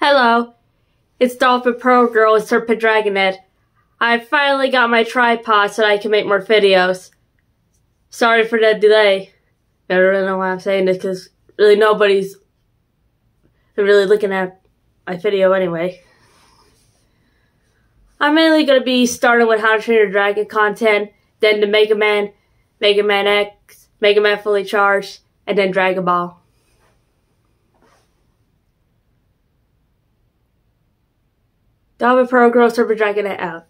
Hello, it's Dolphin Pearl Girl with Serpent Dragonet. I finally got my tripod so I can make more videos. Sorry for the delay. I don't really know why I'm saying this because really nobody's really looking at my video anyway. I'm mainly going to be starting with How to Train Your Dragon content, then the Mega Man, Mega Man X, Mega Man Fully Charged, and then Dragon Ball. Dolphin Pearl Girl Serpent Dragon out.